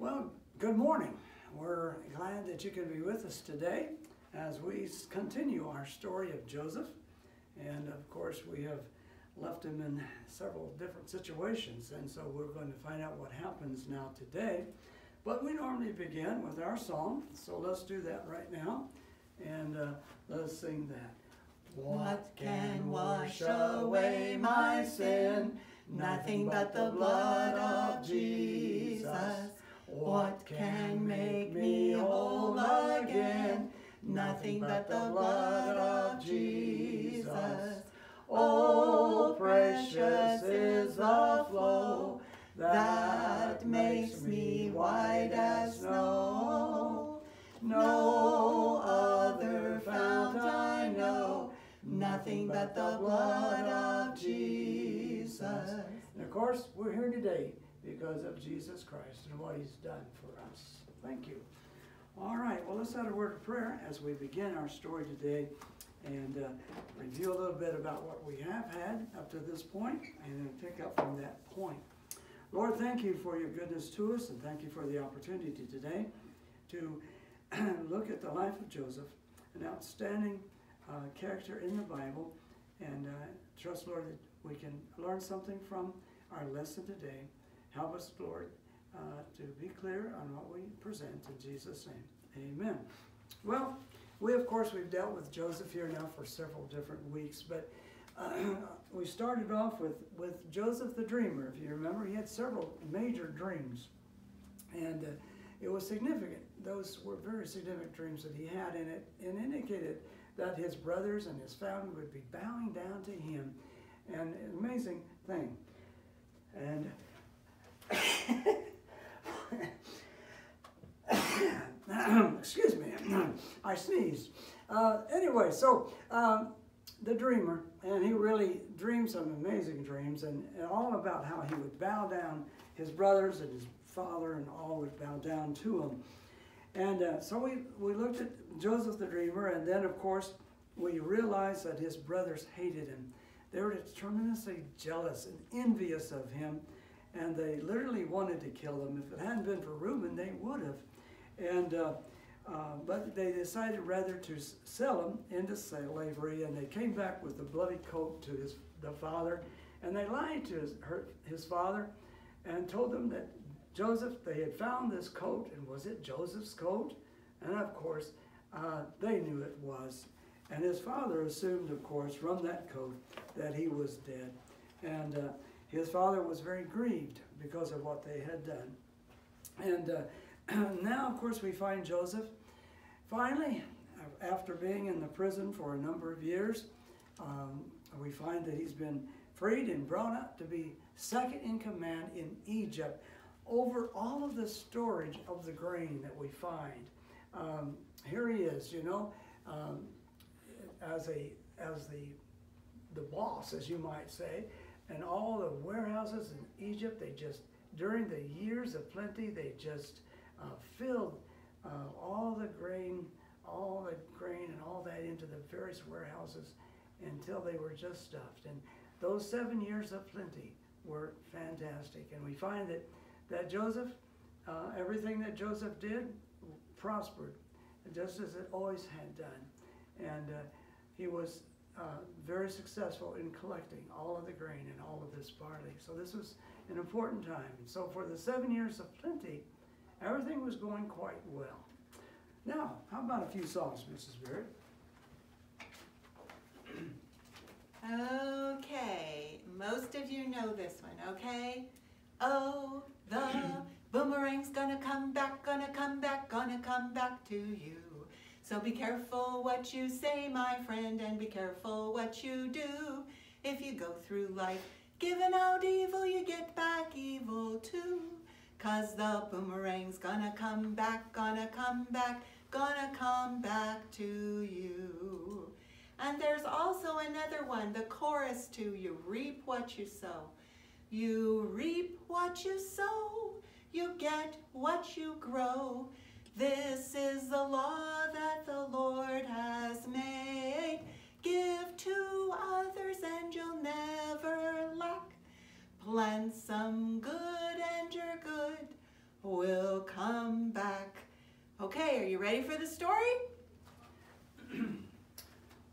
Well, good morning. We're glad that you can be with us today as we continue our story of Joseph. And of course, we have left him in several different situations, and so we're going to find out what happens now today. But we normally begin with our song, so let's do that right now. And uh, let's sing that. What can wash away my sin? Nothing but the blood of Jesus. What can make me whole again? Nothing but the blood of Jesus. Oh, precious is the flow that makes me white as snow. No other fount I know, nothing but the blood of Jesus. And of course, we're here today because of Jesus Christ and what he's done for us. Thank you. All right, well, let's have a word of prayer as we begin our story today and uh, review a little bit about what we have had up to this point and then pick up from that point. Lord, thank you for your goodness to us and thank you for the opportunity today to look at the life of Joseph, an outstanding uh, character in the Bible, and uh, trust, Lord, that we can learn something from our lesson today. Help us, Lord, uh, to be clear on what we present in Jesus' name. Amen. Well, we, of course, we've dealt with Joseph here now for several different weeks, but uh, we started off with, with Joseph the dreamer. If you remember, he had several major dreams, and uh, it was significant. Those were very significant dreams that he had, and it, and indicated that his brothers and his family would be bowing down to him. And an amazing thing. And excuse me, I sneezed. Uh, anyway, so um, the dreamer, and he really dreamed some amazing dreams, and, and all about how he would bow down his brothers and his father, and all would bow down to him. And uh, so we, we looked at Joseph the dreamer, and then, of course, we realized that his brothers hated him. They were tremendously jealous and envious of him, and they literally wanted to kill him. If it hadn't been for Reuben, they would have. And uh, uh, but they decided rather to sell him into slavery, and they came back with the bloody coat to his the father, and they lied to his her, his father, and told them that Joseph they had found this coat, and was it Joseph's coat? And of course, uh, they knew it was. And his father assumed, of course, from that coat that he was dead. And uh, his father was very grieved because of what they had done. And uh, now, of course, we find Joseph finally, after being in the prison for a number of years, um, we find that he's been freed and brought up to be second in command in Egypt over all of the storage of the grain that we find. Um, here he is, you know, um, as a as the the boss, as you might say, and all the warehouses in Egypt. They just during the years of plenty, they just uh, filled uh, all the grain, all the grain, and all that into the various warehouses until they were just stuffed. And those seven years of plenty were fantastic. And we find that that Joseph, uh, everything that Joseph did, prospered, just as it always had done. And uh, he was uh, very successful in collecting all of the grain and all of this barley. So this was an important time. So for the seven years of plenty, everything was going quite well. Now, how about a few songs, Mrs. Barrett? Okay, most of you know this one, okay? Oh, the boomerang's gonna come back, gonna come back, gonna come back to you. So be careful what you say, my friend, and be careful what you do. If you go through life giving out evil, you get back evil too. Cause the boomerang's gonna come back, gonna come back, gonna come back to you. And there's also another one, the chorus too. You reap what you sow. You reap what you sow. You get what you grow. This is the law that the Lord has made. Give to others and you'll never lack. Plant some good and your good will come back. Okay, are you ready for the story?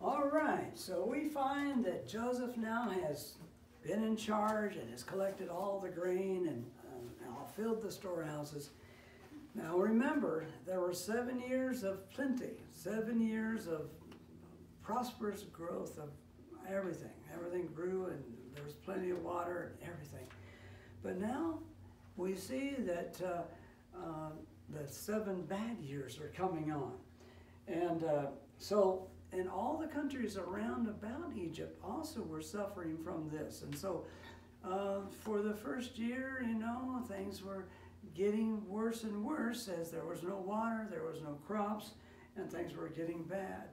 All right, so we find that Joseph now has been in charge and has collected all the grain and uh, filled the storehouses. Now remember, there were seven years of plenty, seven years of prosperous growth of everything. Everything grew and there was plenty of water and everything. But now we see that uh, uh, the seven bad years are coming on. And uh, so, and all the countries around about Egypt also were suffering from this. And so, uh, for the first year, you know, things were getting worse and worse as there was no water, there was no crops, and things were getting bad.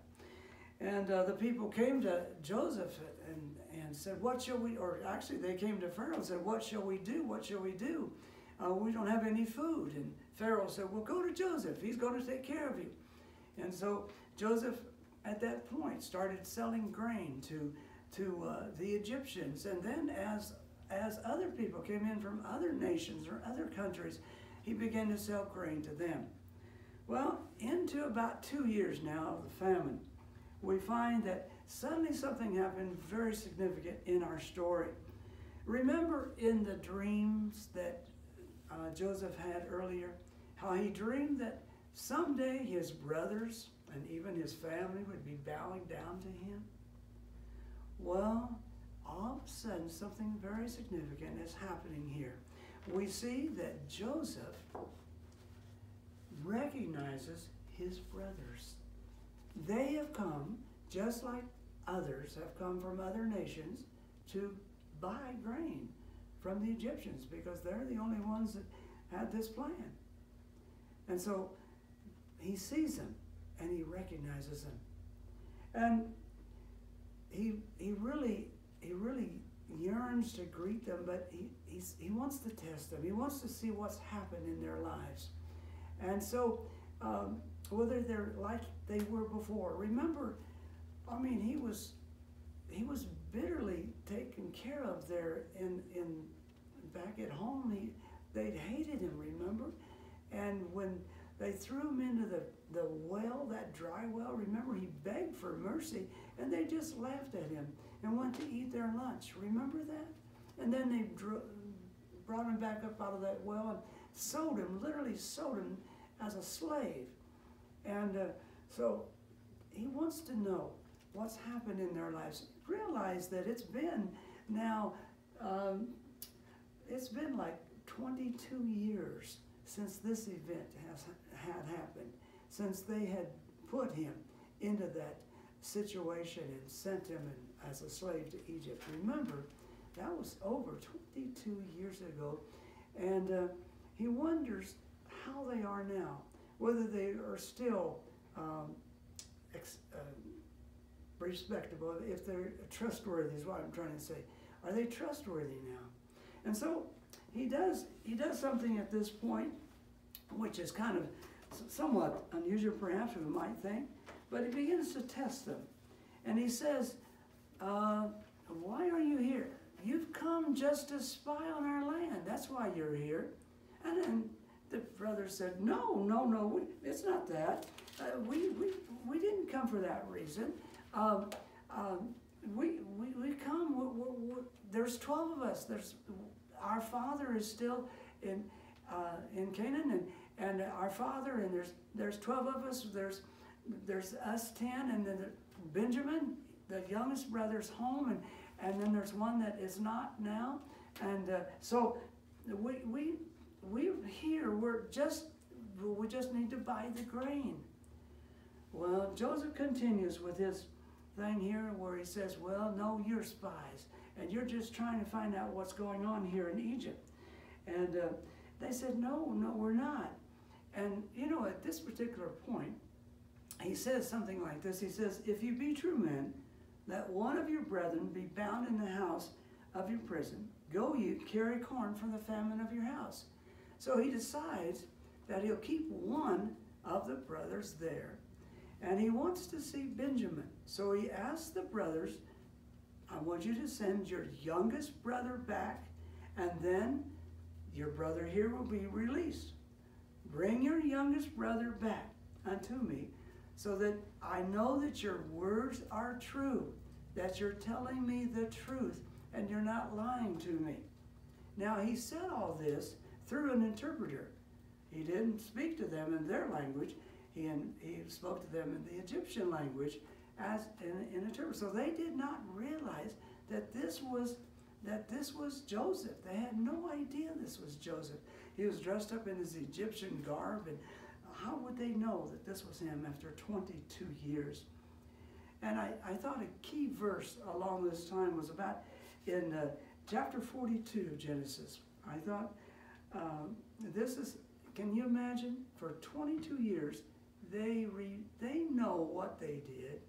And uh, the people came to Joseph and, and said, What shall we, or actually they came to Pharaoh and said, What shall we do? What shall we do? Uh, we don't have any food. And Pharaoh said, Well, go to Joseph. He's going to take care of you. And so Joseph, at that point, started selling grain to, to uh, the Egyptians. And then as, as other people came in from other nations or other countries, he began to sell grain to them. Well, into about two years now of the famine, we find that suddenly something happened very significant in our story. Remember in the dreams that uh, Joseph had earlier, how he dreamed that someday his brothers and even his family would be bowing down to him? Well, all of a sudden, something very significant is happening here. We see that Joseph recognizes his brothers. They have come, just like others have come from other nations, to buy grain from the Egyptians because they're the only ones that had this plan. And so he sees them and he recognizes them. And he, he really he really yearns to greet them, but he, he's, he wants to test them. He wants to see what's happened in their lives. And so um, whether they're like they were before. Remember, I mean, he was he was bitterly taken care of there in in back at home. He they'd hated him, remember? And when they threw him into the, the well, that dry well, remember he begged for mercy, and they just laughed at him and went to eat their lunch. Remember that? And then they brought him back up out of that well and sold him, literally sold him as a slave. And uh, so he wants to know what's happened in their lives. Realize that it's been now, um, it's been like 22 years since this event has had happened, since they had put him into that situation and sent him in, as a slave to Egypt. Remember, that was over 22 years ago, and uh, he wonders how they are now whether they are still um, uh, respectable, if they're trustworthy is what I'm trying to say. Are they trustworthy now? And so he does he does something at this point, which is kind of somewhat unusual, perhaps we might think, but he begins to test them, and he says, uh, "Why are you here? You've come just to spy on our land. That's why you're here." And, then the brother said, No, no, no, we, it's not that. Uh, we, we, we didn't come for that reason. Um, we, we, we come, we're, we're, we're, there's 12 of us. There's, our father is still in, uh, in Canaan, and, and our father, and there's, there's 12 of us. There's, there's us 10, and then Benjamin, the youngest brother's home, and, and then there's one that is not now. And uh, so we, we, we're here, we're just, we just need to buy the grain. Well, Joseph continues with his thing here where he says, well, no, you're spies, and you're just trying to find out what's going on here in Egypt. And uh, they said, no, no, we're not. And, you know, at this particular point, he says something like this. He says, if you be true men, let one of your brethren be bound in the house of your prison. Go you, carry corn from the famine of your house. So he decides that he'll keep one of the brothers there. And he wants to see Benjamin. So he asks the brothers, I want you to send your youngest brother back, and then your brother here will be released. Bring your youngest brother back unto me, so that I know that your words are true, that you're telling me the truth, and you're not lying to me. Now, he said all this through an interpreter. He didn't speak to them in their language. He, he spoke to them in the Egyptian language as in, in interpreter. So they did not realize that this was that this was Joseph. They had no idea this was Joseph. He was dressed up in his Egyptian garb, and how would they know that this was him after 22 years? And I, I thought a key verse along this time was about in uh, chapter 42 of Genesis. I thought um, this is, can you imagine? For 22 years, they, re, they know what they did.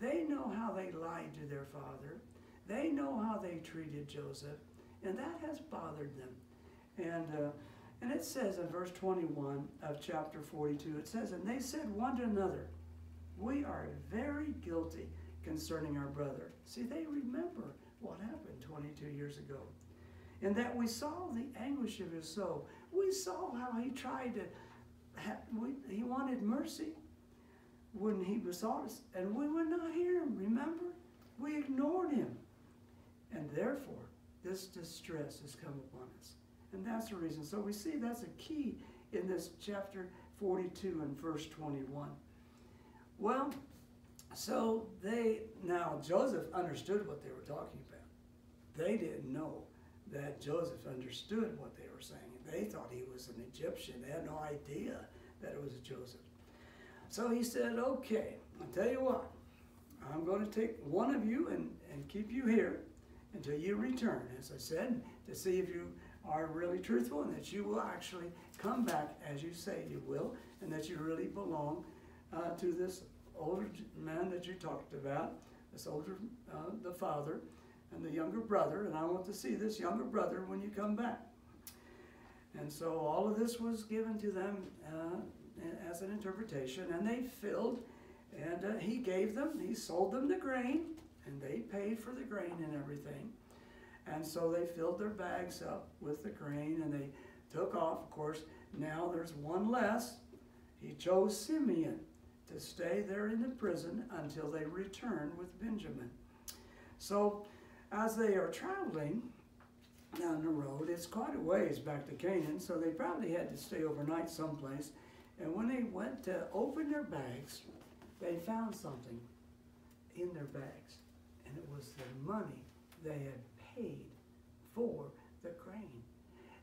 They know how they lied to their father. They know how they treated Joseph, and that has bothered them. And, uh, and it says in verse 21 of chapter 42, it says, And they said one to another, We are very guilty concerning our brother. See, they remember what happened 22 years ago. And that we saw the anguish of his soul. We saw how he tried to, he wanted mercy when he besought us, and we would not hear him, remember? We ignored him. And therefore, this distress has come upon us. And that's the reason. So we see that's a key in this chapter 42 and verse 21. Well, so they, now Joseph understood what they were talking about. They didn't know that Joseph understood what they were saying. They thought he was an Egyptian. They had no idea that it was Joseph. So he said, okay, I'll tell you what, I'm going to take one of you and, and keep you here until you return, as I said, to see if you are really truthful and that you will actually come back as you say you will, and that you really belong uh, to this older man that you talked about, this older, uh, the father, and the younger brother, and I want to see this younger brother when you come back. And so all of this was given to them uh, as an interpretation, and they filled, and uh, he gave them, he sold them the grain, and they paid for the grain and everything. And so they filled their bags up with the grain and they took off. Of course, now there's one less. He chose Simeon to stay there in the prison until they return with Benjamin. So as they are traveling down the road, it's quite a ways back to Canaan, so they probably had to stay overnight someplace. And when they went to open their bags, they found something in their bags and it was the money they had paid for the grain.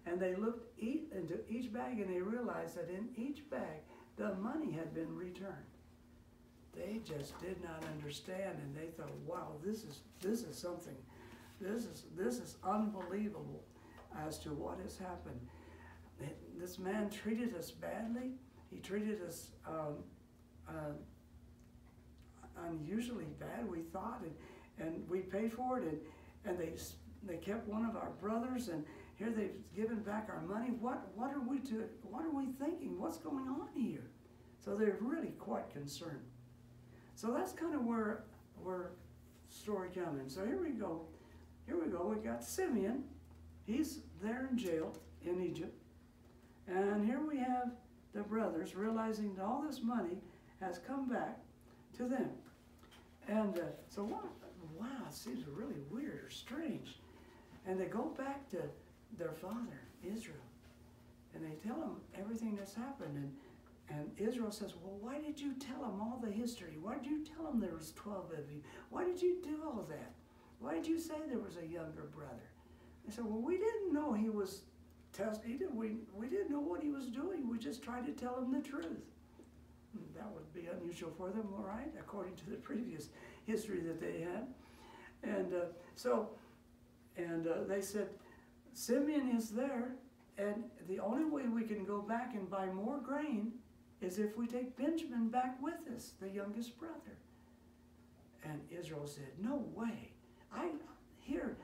And they looked into each bag and they realized that in each bag the money had been returned. They just did not understand and they thought, wow, this is this is something this is this is unbelievable as to what has happened. This man treated us badly. He treated us um, uh, unusually bad, we thought, and and we paid for it, and, and they, they kept one of our brothers, and here they've given back our money. What, what are we to, what are we thinking? What's going on here? So they're really quite concerned. So that's kind of where, where story coming. So here we go. Here we go. We got Simeon. He's there in jail in Egypt. And here we have the brothers realizing that all this money has come back to them. And uh, so what, wow, it seems really weird or strange. And they go back to their father, Israel, and they tell him everything that's happened. And, and Israel says, well, why did you tell him all the history? Why did you tell him there was 12 of you? Why did you do all that? Why did you say there was a younger brother? They said, well, we didn't know he was testing. We, we didn't know what he was doing. We just tried to tell him the truth. Hmm, that would be unusual for them, all right, according to the previous history that they had. And uh, so, and uh, they said, Simeon is there, and the only way we can go back and buy more grain is if we take Benjamin back with us, the youngest brother. And Israel said, No way. I here,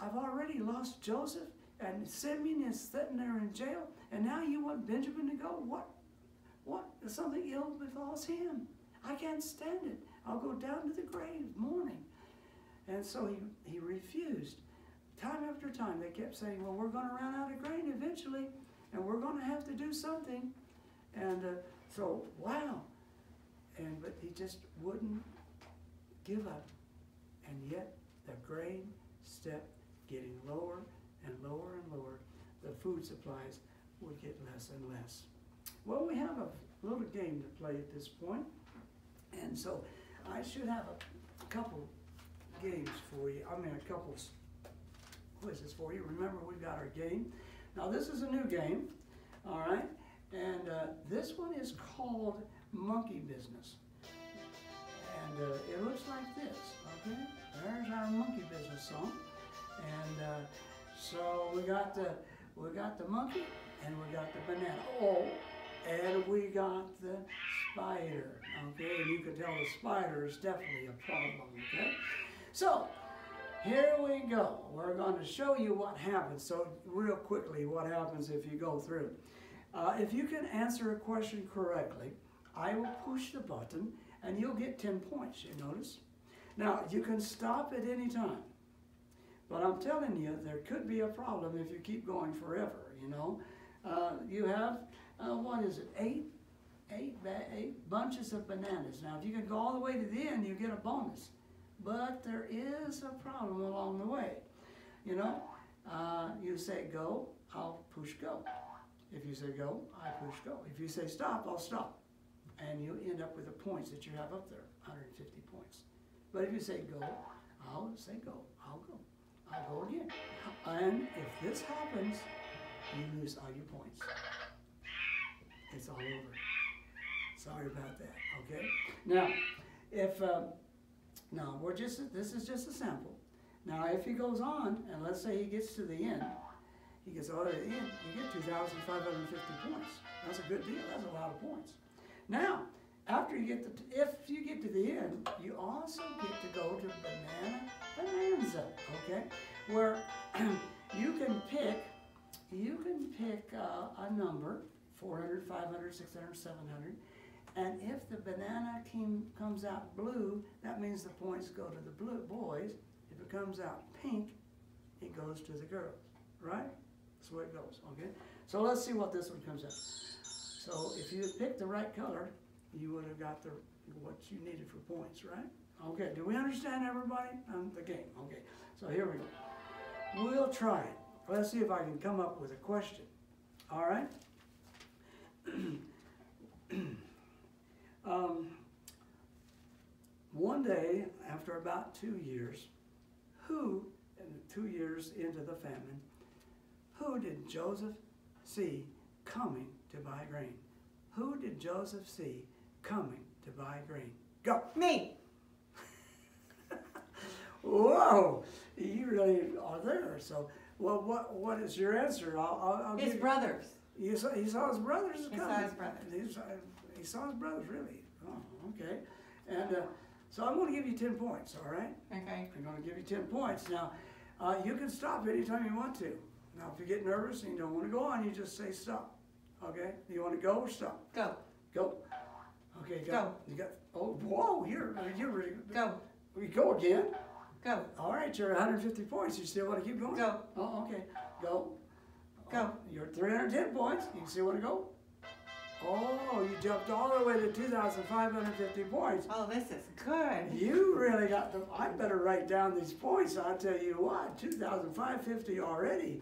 I've already lost Joseph, and Simeon is sitting there in jail, and now you want Benjamin to go? What? What? Something ill befalls him. I can't stand it. I'll go down to the grave mourning. And so he, he refused. Time after time, they kept saying, well, we're going to run out of grain eventually, and we're going to have to do something. And uh, so, wow. And but he just wouldn't give up. And yet the grain stepped getting lower and lower and lower. The food supplies would get less and less. Well, we have a little game to play at this point, and so I should have a couple games for you. I mean, a couple quizzes for you. Remember, we've got our game. Now, this is a new game, all right, and uh, this one is called Monkey Business. And uh, it looks like this, okay? There's our Monkey Business song. And uh, so we got the we got the monkey and we got the banana. Oh, and we got the spider. Okay, and you can tell the spider is definitely a problem. Okay, so here we go. We're going to show you what happens. So real quickly, what happens if you go through? Uh, if you can answer a question correctly, I will push the button and you'll get 10 points, you notice? Now, you can stop at any time. But I'm telling you, there could be a problem if you keep going forever, you know? Uh, you have, uh, what is it, eight, eight, bunches of bananas. Now, if you can go all the way to the end, you get a bonus. But there is a problem along the way. You know, uh, you say go, I'll push go. If you say go, I push go. If you say stop, I'll stop. And you end up with the points that you have up there, 150 points. But if you say go, I'll say go, I'll go. I'll go again. And if this happens, you lose all your points. It's all over. Sorry about that, okay? Now, if, um, no, we're just, this is just a sample. Now, if he goes on, and let's say he gets to the end, he gets all the way to the end, you get 2,550 points. That's a good deal, that's a lot of points. Now, after you get the, if you get to the end, you also get to go to Banana Bonanza, okay? Where you can pick, you can pick uh, a number, 400, 500, 600, 700, and if the banana came, comes out blue, that means the points go to the blue boys. If it comes out pink, it goes to the girls, right? That's way it goes, okay? So let's see what this one comes out. So if you picked the right color, you would have got the, what you needed for points, right? Okay, do we understand everybody? Um, the game, okay. So here we go. We'll try it. Let's see if I can come up with a question. All right? um, one day, after about two years, who, two years into the famine, who did Joseph see coming to buy grain? Who did Joseph see coming to buy grain? Go. Me. Whoa, you really are there. So, well, what what is your answer? I'll, I'll, I'll His brothers. You saw, he saw his brothers coming. He saw his brothers. He saw, his brothers, really. Oh, okay. And uh, so I'm going to give you 10 points, all right? Okay. I'm going to give you 10 points. Now, uh, you can stop anytime you want to. Now, if you get nervous and you don't want to go on, you just say stop. Okay? You want to go or stop? Go. Go. Okay, go. You got, oh, whoa, you're, you're really, Go. we go again? Go. All right, you're 150 points. You still want to keep going? Go. Oh, okay. Go. Go. You're 310 points. You still want to go? Oh, you jumped all the way to 2,550 points. Oh, this is good. You really got the. I better write down these points. I'll tell you what, 2,550 already.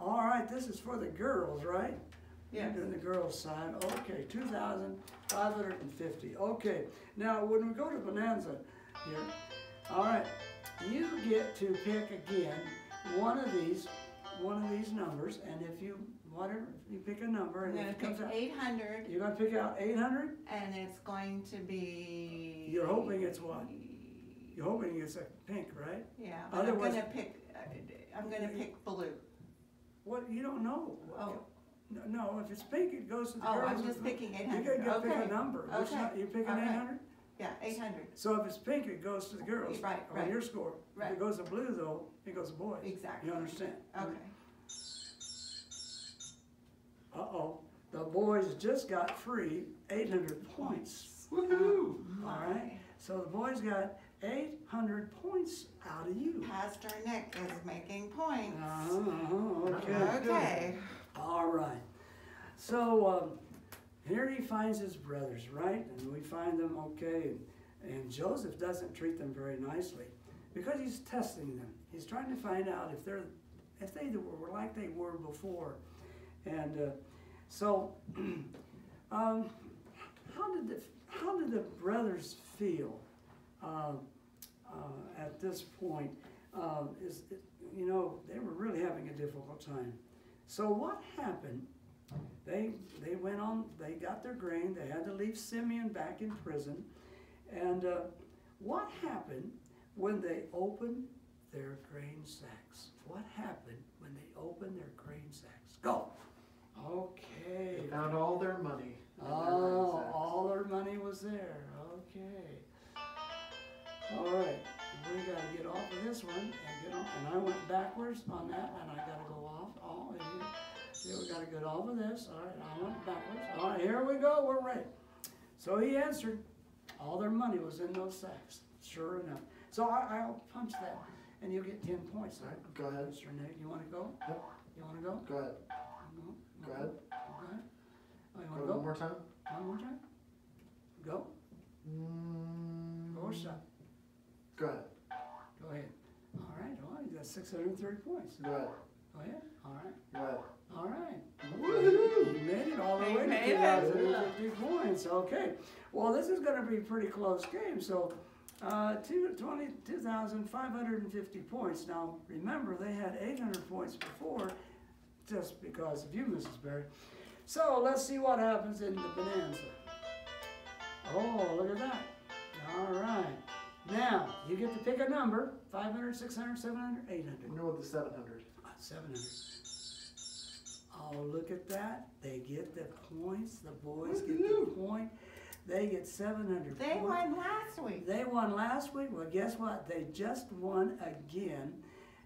All right, this is for the girls, right? You're doing the girls' side. Okay, 2,550. Okay, now when we go to Bonanza here, all right, you get to pick again one of these, one of these numbers, and if you whatever you pick a number, I'm and gonna it comes pick out, eight hundred you're gonna pick out 800. and it's going to be. You're hoping it's what? You're hoping it's a pink, right? Yeah, but I'm Otherwise- gonna pick, uh, I'm gonna pick blue. What you don't know. Oh. No, no, if it's pink, it goes to the girls. Oh, girls. I'm just picking eight You hundred, gotta pick a okay. number. Which Okay. nu- You picking All right. 800? Yeah, eight hundred, So if it's pink, it goes to the girls. Right, On right. your score. If Right. it goes to blue though, it goes to boys. exactly. You understand? Okay. Uh-oh, the boys just got free eight hundred points. Woohoo! All right, so the boys got eight hundred points out of you. Pastor Nick is making points. Uh-huh, okay. good. Okay. All right. So, um, here he finds his brothers, right? And we find them okay. And, and Joseph doesn't treat them very nicely because he's testing them. He's trying to find out if they're if they were like they were before. And uh, so, um, how did the how did the brothers feel uh, uh, at this point? Uh, is you know they were really having a difficult time. So what happened? They they went on. They got their grain. They had to leave Simeon back in prison. And uh, what happened when they opened their grain sacks? What happened when they opened their grain sacks? Go. Okay. They found all their money. in their Oh, all their money was there. Okay. All right. We got to get off of this one and get on. And I went backwards on that, and I got to go off. Oh, see, we got to get off of this. All right. I went backwards. All right. Here we go. We're ready. So he answered. All their money was in those sacks. Sure enough. So I, I'll punch that, and you'll get ten points. All right, go ahead. Mr. Nate, you want to go? Yep. You want to go? Go ahead. No? Go No? ahead. Okay. Oh, you Go want to go? one more time. One more time? Go. Mm, Go or stop. Go ahead. Go ahead. All right, well, you got six hundred and thirty points. Go ahead. Go ahead. All right. Go ahead. All right. Woo-hoo. You made it all the way to made two it. thousand and fifty points. Okay. Well, this is gonna be a pretty close game, so, uh, two, twenty, two thousand five hundred and fifty points. Now, remember, they had eight hundred points before, just because of you, Mrs. Berrey. So, let's see what happens in the bonanza. Oh, look at that. All right. Now, you get to pick a number, 500, 600, 700, 800. I'm going with the 700. Uh, seven hundred. Oh, look at that. They get the points. The boys get the point. They get seven hundred They points. won last week. They won last week. Well, guess what? They just won again.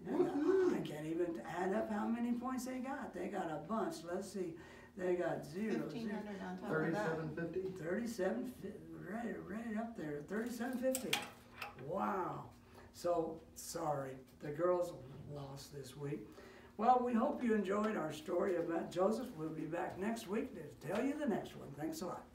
And Woohoo. I can't even add up how many points they got. They got a bunch. Let's see. They got zero, Fifteen zero, hundred on top of that. 3750. thirty-seven, fi- right, right up there, thirty-seven fifty. Wow. So, sorry, the girls lost this week. Well, we hope you enjoyed our story about Joseph. We'll be back next week to tell you the next one. Thanks a lot.